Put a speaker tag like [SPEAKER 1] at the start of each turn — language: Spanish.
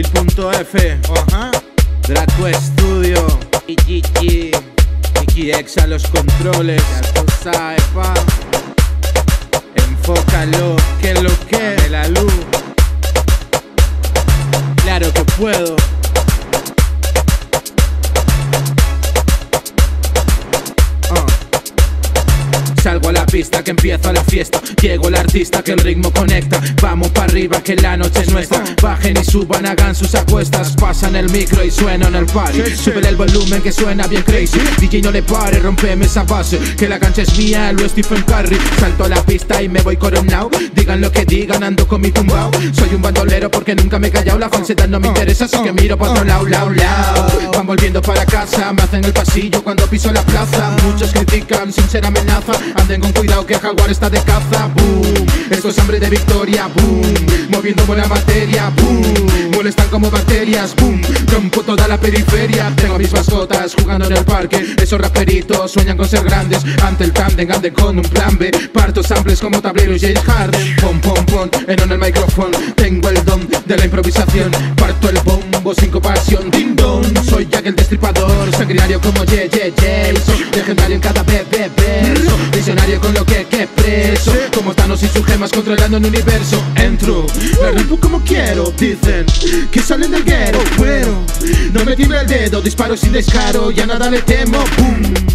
[SPEAKER 1] F, ajá, Draco Studio, GG, Nicky X a los controles, ya tú sabes, pa. Enfócalo, que lo que de la luz. Claro que puedo. Pista que empieza la fiesta. Llego el artista que el ritmo conecta. Vamos para arriba que la noche es nuestra. Bajen y suban, hagan sus apuestas. Pasan el micro y suenan el party. Sube el volumen que suena bien crazy. DJ no le pare, rompeme esa base. Que la cancha es mía, lo Stephen Curry. Salto a la pista y me voy coronado Digan lo que digan, ando con mi tumbao. Soy un bandolero porque nunca me he callado La falsedad no me interesa, así que miro para otro lado, lado, lado Van volviendo para casa, me hacen el pasillo cuando piso la plaza. Muchos critican sin ser amenaza Anden con cuidado que Jaguar está de caza. Boom, esto es hambre de victoria. Boom, moviendo buena materia. Boom, molestan como bacterias. Boom, rompo toda la periferia. Tengo mis mascotas jugando en el parque. Esos raperitos sueñan con ser grandes. Ante el tandem anden con un plan B. Parto samples como tablero y James Harden Pom pom pom, en el micrófono. Tengo el don de la improvisación Parto el bombo sin compasión. Ding dong, soy Jack el destripador. Sanguinario como Ye Ye Jason Legendario en cada bebé verso Visionario con lo que que preso. Como Thanos y sus gemas controlando el universo. Entro, la rompo como quiero Dicen. Que salen del guero Pero no me tiembla el dedo. Disparo sin descaro, ya nada le temo. Boom